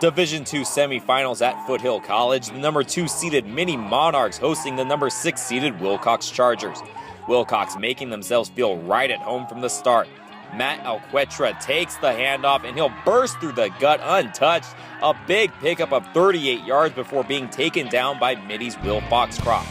Division II semifinals at Foothill College, the number two seeded Mitty Monarchs hosting the number six seeded Wilcox Chargers. Wilcox making themselves feel right at home from the start. Matt Alquetra takes the handoff and he'll burst through the gut untouched. A big pickup of 38 yards before being taken down by Mitty's Will Foxcroft.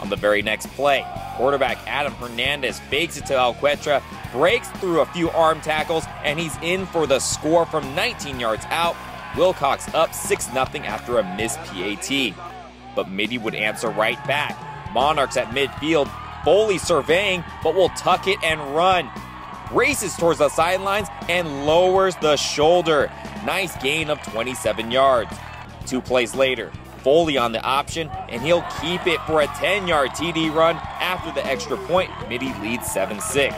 On the very next play, quarterback Adam Hernandez fakes it to Alquetra, breaks through a few arm tackles, and he's in for the score from 19 yards out Wilcox up 6 0 after a missed PAT. But Mitty would answer right back. Monarchs at midfield, Foley surveying, but will tuck it and run. Races towards the sidelines and lowers the shoulder. Nice gain of 27 yards. Two plays later, Foley on the option, and he'll keep it for a 10 yard TD run after the extra point. Mitty leads 7 6.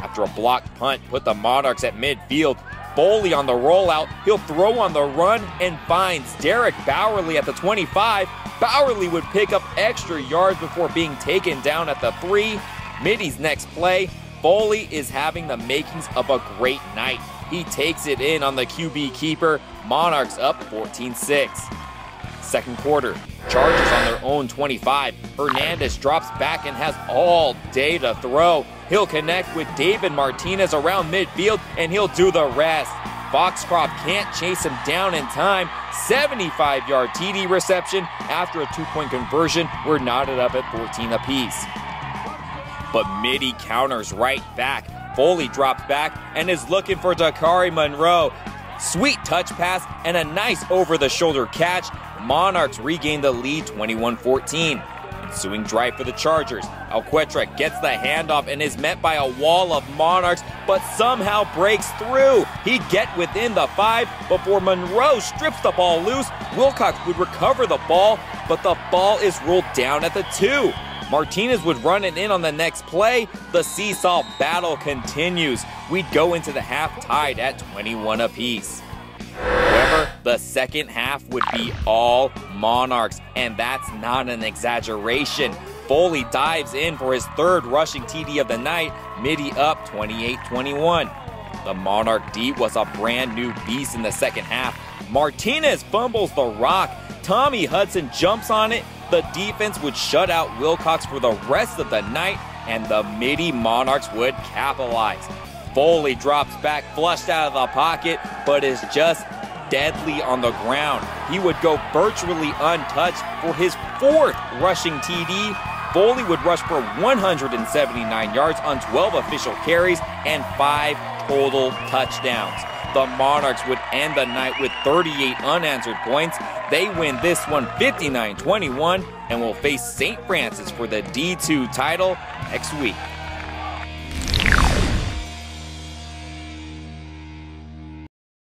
After a blocked punt put the Monarchs at midfield, Foley on the rollout. He'll throw on the run and finds Derek Bowerly at the 25. Bowerly would pick up extra yards before being taken down at the three. Mitty's next play, Foley is having the makings of a great night. He takes it in on the QB keeper. Monarchs up 14 6. Second quarter, Chargers on their own 25. Hernandez drops back and has all day to throw. He'll connect with David Martinez around midfield and he'll do the rest. Foxcroft can't chase him down in time. 75 yard TD reception after a two point conversion. We're knotted up at 14 apiece. But Mitty counters right back. Foley drops back and is looking for Dakari Monroe. Sweet touch pass and a nice over the shoulder catch. Monarchs regain the lead 21 14. Ensuing drive for the Chargers. Alquetra gets the handoff and is met by a wall of Monarchs, but somehow breaks through. He'd get within the five before Monroe strips the ball loose. Wilcox would recover the ball, but the ball is ruled down at the two. Martinez would run it in on the next play. The seesaw battle continues. We'd go into the half tied at 21 apiece. However, the second half would be all Monarchs, and that's not an exaggeration. Foley dives in for his third rushing TD of the night, Mitty up 28 21. The Monarch D was a brand new beast in the second half. Martinez fumbles the rock. Tommy Hudson jumps on it. The defense would shut out Wilcox for the rest of the night, and the Mitty Monarchs would capitalize. Foley drops back, flushed out of the pocket, but is just deadly on the ground. He would go virtually untouched for his fourth rushing TD. Foley would rush for 179 yards on 12 official carries and five total touchdowns. The Monarchs would end the night with 38 unanswered points. They win this one 59 21 and will face St. Francis for the D2 title next week.